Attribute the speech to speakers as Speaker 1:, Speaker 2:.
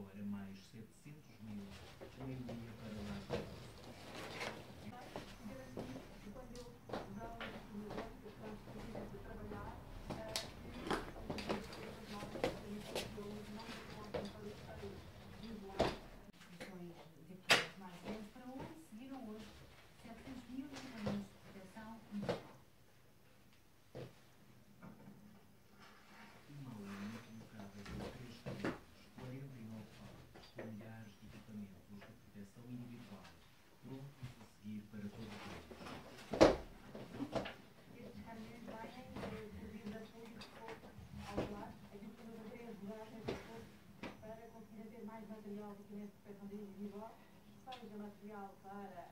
Speaker 1: agora mais 700 mil em
Speaker 2: de
Speaker 3: proteção individual,
Speaker 1: prontos a seguir para todos eles.
Speaker 2: Estes caminhões vêm devido a público pouco ao lado, que nos três lugares para conseguir ter mais material de proteção individual, seja material para